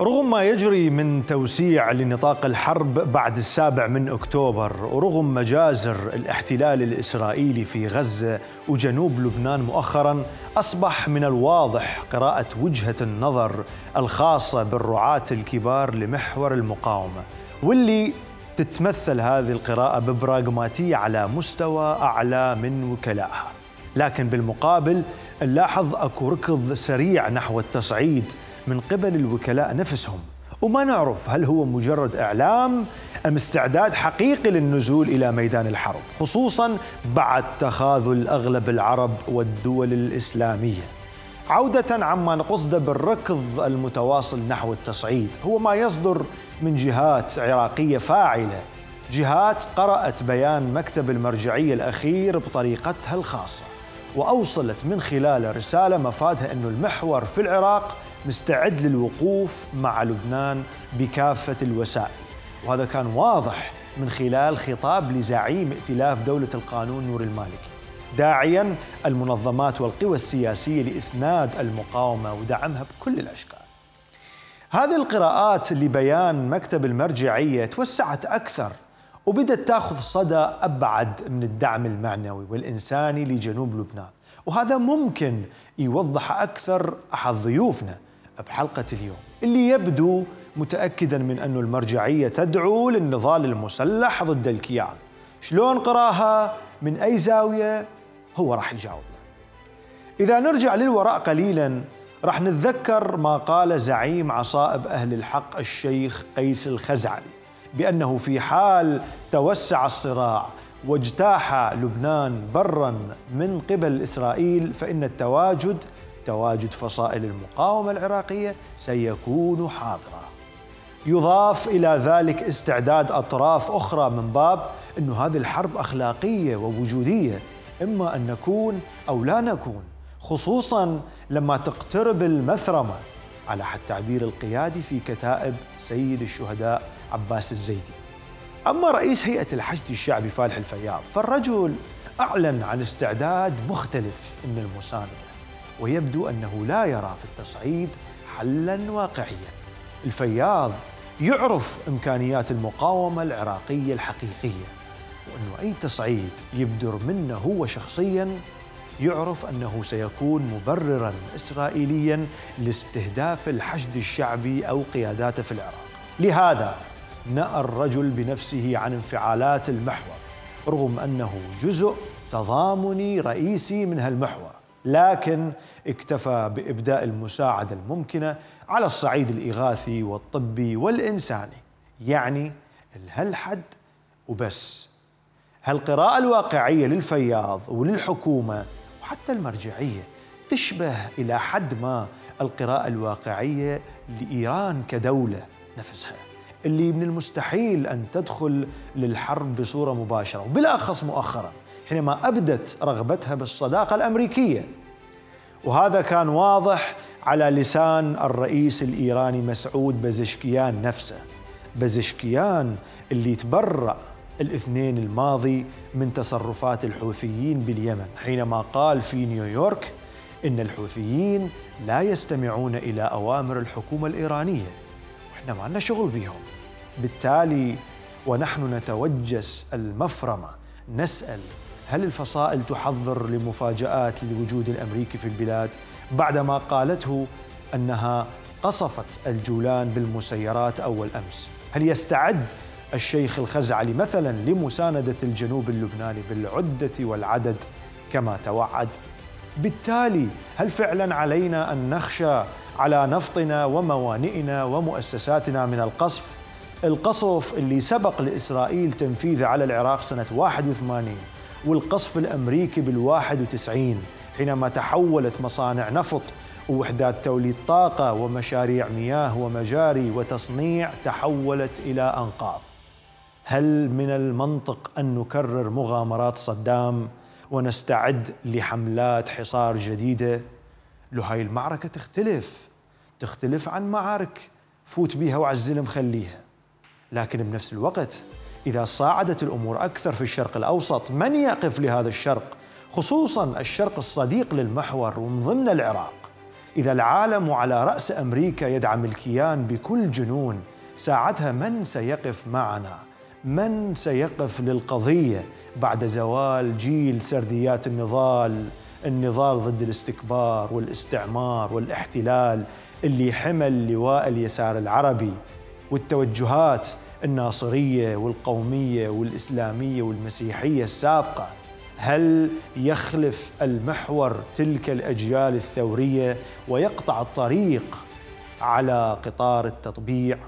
رغم ما يجري من توسيع لنطاق الحرب بعد السابع من أكتوبر ورغم مجازر الاحتلال الإسرائيلي في غزة وجنوب لبنان مؤخرا أصبح من الواضح قراءة وجهة النظر الخاصة بالرعاة الكبار لمحور المقاومة. واللي تتمثل هذه القراءة ببراغماتية على مستوى أعلى من وكلائها لكن بالمقابل نلاحظ أكو ركض سريع نحو التصعيد من قبل الوكلاء نفسهم. وما نعرف هل هو مجرد إعلام أم استعداد حقيقي للنزول إلى ميدان الحرب خصوصا بعد تخاذل أغلب العرب والدول الإسلامية. عودة عما نقصد بالركض المتواصل نحو التصعيد هو ما يصدر من جهات عراقية فاعلة. جهات قرأت بيان مكتب المرجعية الأخير بطريقتها الخاصة وأوصلت من خلاله رسالة مفادها أن المحور في العراق مستعد للوقوف مع لبنان بكافة الوسائل. وهذا كان واضح من خلال خطاب لزعيم ائتلاف دولة القانون نور المالكي داعيا المنظمات والقوى السياسية لإسناد المقاومة ودعمها بكل الأشكال. هذه القراءات لبيان مكتب المرجعية توسعت أكثر وبدت تأخذ صدى أبعد من الدعم المعنوي والإنساني لجنوب لبنان. وهذا ممكن يوضح أكثر أحد ضيوفنا بحلقة اليوم اللي يبدو متاكدا من أن المرجعية تدعو للنضال المسلح ضد الكيان. شلون قراها؟ من أي زاوية؟ هو راح يجاوبنا. إذا نرجع للوراء قليلا راح نتذكر ما قال زعيم عصائب أهل الحق الشيخ قيس الخزعلي بأنه في حال توسع الصراع واجتاح لبنان برا من قبل إسرائيل فإن التواجد تواجد فصائل المقاومة العراقية سيكون حاضرا. يضاف إلى ذلك استعداد أطراف أخرى من باب إنه هذه الحرب أخلاقية ووجودية إما أن نكون أو لا نكون خصوصا لما تقترب المثرمة على حد تعبير القيادي في كتائب سيد الشهداء عباس الزيدي أما رئيس هيئة الحشد الشعبي فالح الفياض فالرجل أعلن عن استعداد مختلف من المساندة ويبدو أنه لا يرى في التصعيد حلا واقعيا. الفياض يعرف إمكانيات المقاومة العراقية الحقيقية وأنه أي تصعيد يبدر منه هو شخصيا يعرف أنه سيكون مبررا إسرائيليا لاستهداف الحشد الشعبي أو قياداته في العراق. لهذا نأى الرجل بنفسه عن انفعالات المحور رغم أنه جزء تضامني رئيسي من هالمحور. لكن اكتفى بإبداء المساعدة الممكنة على الصعيد الإغاثي والطبي والإنساني. يعني لهالحد وبس. هالقراءة الواقعية للفياض وللحكومة وحتى المرجعية تشبه إلى حد ما القراءة الواقعية لإيران كدولة نفسها اللي من المستحيل أن تدخل للحرب بصورة مباشرة وبالأخص مؤخرا. حينما أبدت رغبتها بالصداقة الأمريكية. وهذا كان واضح على لسان الرئيس الإيراني مسعود بزشكيان نفسه. بزشكيان اللي تبرأ الاثنين الماضي من تصرفات الحوثيين باليمن حينما قال في نيويورك إن الحوثيين لا يستمعون إلى أوامر الحكومة الإيرانية. وإحنا ما عندنا شغل بهم بالتالي ونحن نتوجس المفرمة نسأل هل الفصائل تحضر لمفاجآت للوجود الأمريكي في البلاد بعدما قالته أنها قصفت الجولان بالمسيرات أول أمس؟ هل يستعد الشيخ الخزعلي مثلا لمساندة الجنوب اللبناني بالعدة والعدد كما توعد؟ بالتالي هل فعلا علينا أن نخشى على نفطنا وموانئنا ومؤسساتنا من القصف؟ القصف اللي سبق لإسرائيل تنفيذه على العراق سنة 81 والقصف الأمريكي بالواحد وتسعين حينما تحولت مصانع نفط ووحدات توليد طاقة ومشاريع مياه ومجاري وتصنيع تحولت إلى أنقاض. هل من المنطق أن نكرر مغامرات صدام ونستعد لحملات حصار جديدة؟ لو هاي المعركة تختلف تختلف عن معارك فوت بيها وعزل مخليها. لكن بنفس الوقت إذا صاعدت الأمور أكثر في الشرق الأوسط من يقف لهذا الشرق؟ خصوصا الشرق الصديق للمحور ومن ضمن العراق. إذا العالم وعلى رأس أمريكا يدعم الكيان بكل جنون ساعتها من سيقف معنا؟ من سيقف للقضية بعد زوال جيل سرديات النضال؟ النضال ضد الاستكبار والاستعمار والاحتلال اللي حمل لواء اليسار العربي. والتوجهات الناصرية والقومية والإسلامية والمسيحية السابقة. هل يخلف المحور تلك الأجيال الثورية ويقطع الطريق على قطار التطبيع؟